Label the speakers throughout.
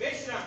Speaker 1: Beş rang.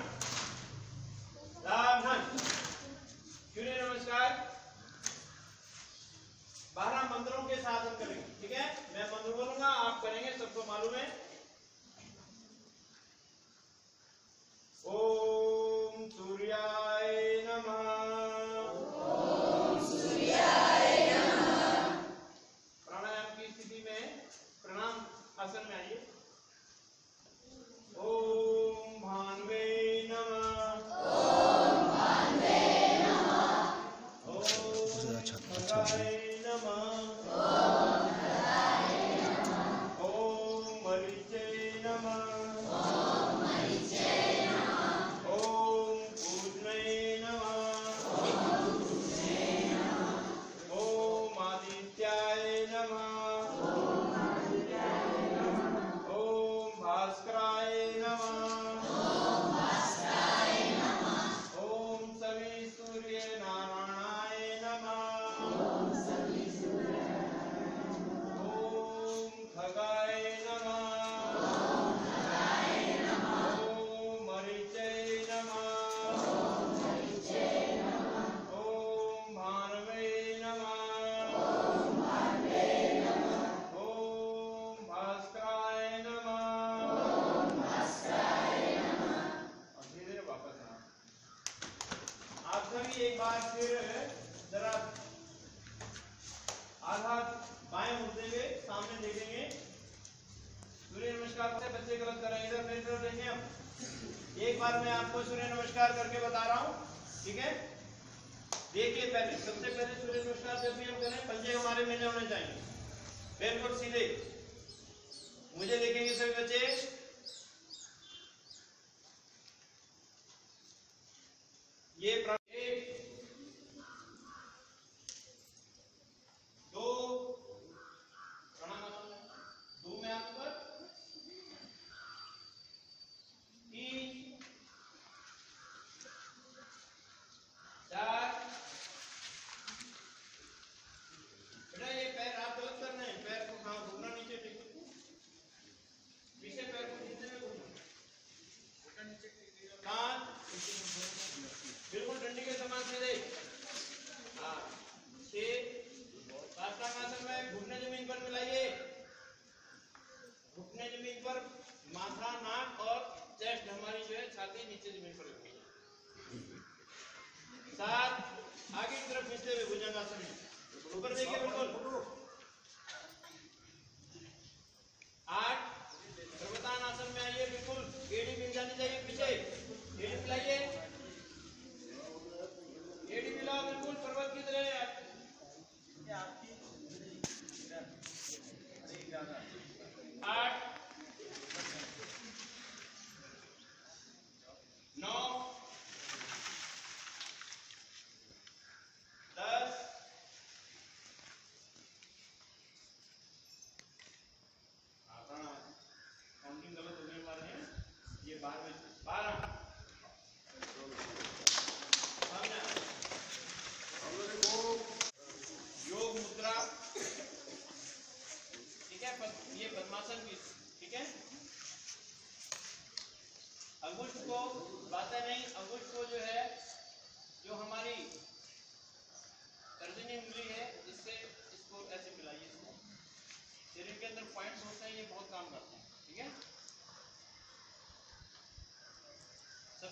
Speaker 1: आधा बाएँ मुड़ते हुए सामने देखेंगे। सूर्य नमस्कार से बच्चे गलत कर रहे हैं। इधर मेरी तरफ़ देखें आप। एक बार मैं आपको सूर्य नमस्कार करके बता रहा हूँ, ठीक है? देखिए पहले, सबसे पहले सूर्य नमस्कार जब भी हम करें, पंजे हमारे मिले होने चाहिए। बिल्कुल सीधे। मुझे देखेंगे सभी बच्चे। ये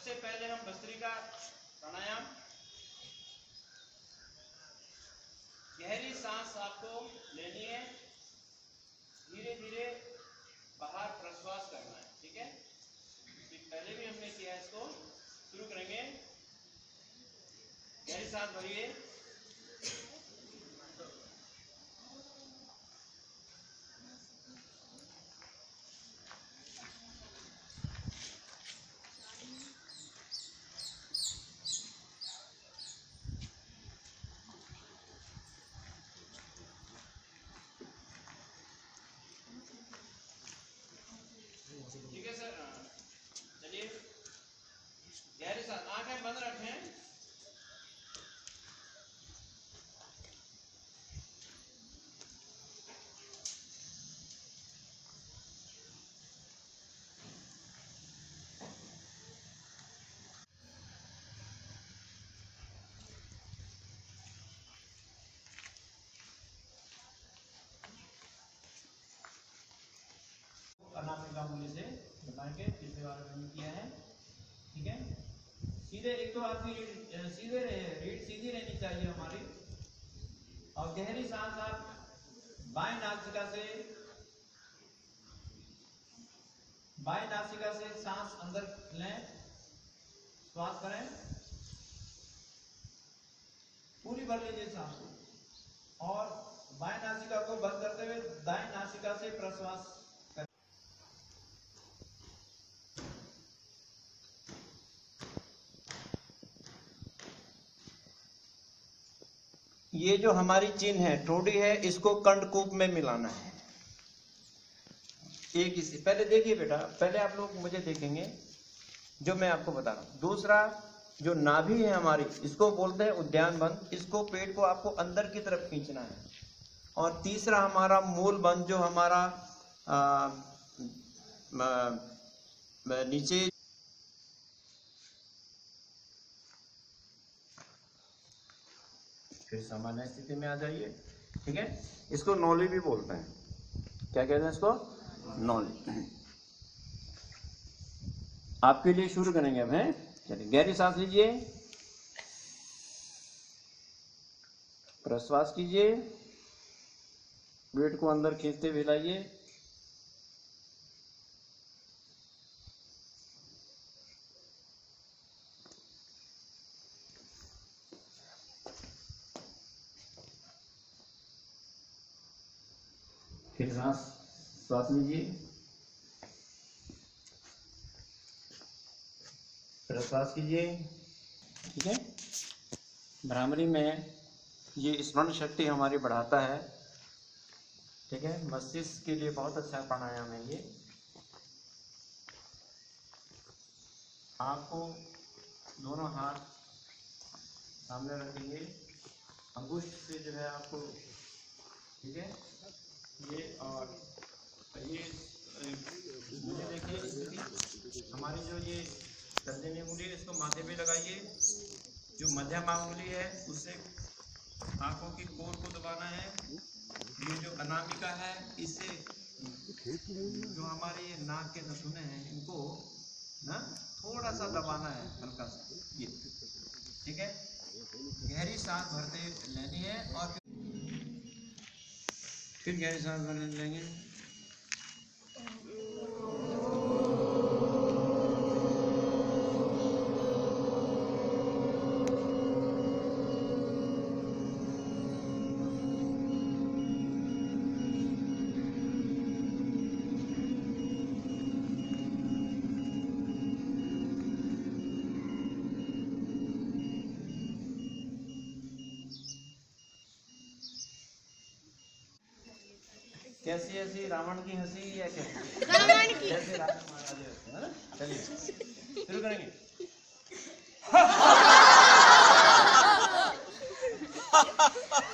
Speaker 1: सबसे पहले हम बस्तरी का प्राणायाम। गहरी सांस आपको लेनी है। धीरे धीरे बाहर प्रश्वास करना है, ठीक है? पहले भी हमने किया है इसको। शुरू करेंगे। गहरी सांस भरिए। आपने काम मुझे से बताएँगे पिछले बार मैंने किया है। ठीक है? सीधे एक तो आपकी रीड सीधे रहे रीड सीधी रहनी चाहिए हमारी। और गहरी सांस आप बाएँ नासिका से, बाएँ नासिका से सांस अंदर लें, श्वास करें। पूरी भर लीजिए सांस और बाएँ नासिका को बंद करते हुए दाएँ नासिका से प्रश्वास ये जो हमारी चिन्ह है ठोड़ी है इसको कंडकूप में मिलाना है। एक इसी पहले देखिए बेटा पहले आप लोग मुझे देखेंगे जो मैं आपको बता रहा हूँ। दूसरा जो नाभि है हमारी इसको बोलते हैं उद्यान बंद इसको पेट को आपको अंदर की तरफ़ खींचना है। और तीसरा हमारा मूल बंद जो हमारा आ, म, नीचे फिर सामान्य स्थिति में आ जाइए। ठीक है? इसको नॉली भी बोलते हैं। क्या कहते हैं इसको? नॉली। आपके लिए शुरू करेंगे अब, हैं? चलिए, गहरी सांस लीजिए। प्रश्वास कीजिए। पेट को अंदर खींचते हुए लाइए। फिर सांस श्वास लीजिए प्रश्वास कीजिए। ठीक है? भ्रामरी में ये स्मरण शक्ति हमारी बढ़ाता है। ठीक है? मस्तिष्क के लिए बहुत अच्छा प्राणायाम है ये। आपको दोनों हाथ सामने रखेंगे। अंगुष्ठ से जो है आपको, ठीक है? ये और ये मुझे देखिए, हमारी जो ये दंडनी उंगली है, इसको माथे पे लगाइए। जो मध्यम उंगली है उससे आँखों की कोर को दबाना है। ये जो अनामिका है इससे जो हमारे ये नाक के नथुने हैं, इनको, ना थोड़ा सा दबाना है हल्का सा ये, ठीक है? गहरी सांस भरते लेनी है और फिर गैस सांस भरने लेंगे। कैसी ऐसी? रावण की हँसी या कैसी
Speaker 2: रावण की।
Speaker 1: जैसे रावण महाराज होते हैं ना? चलिए शुरू करेंगे।